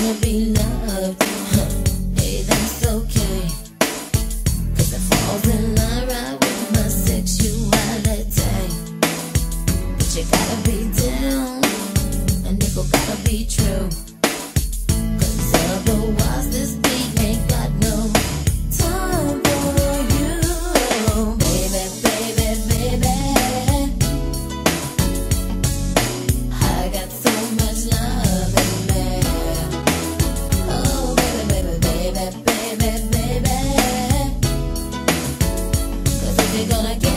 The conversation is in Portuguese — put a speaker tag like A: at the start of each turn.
A: Robin they gonna get?